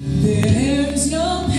There is no pain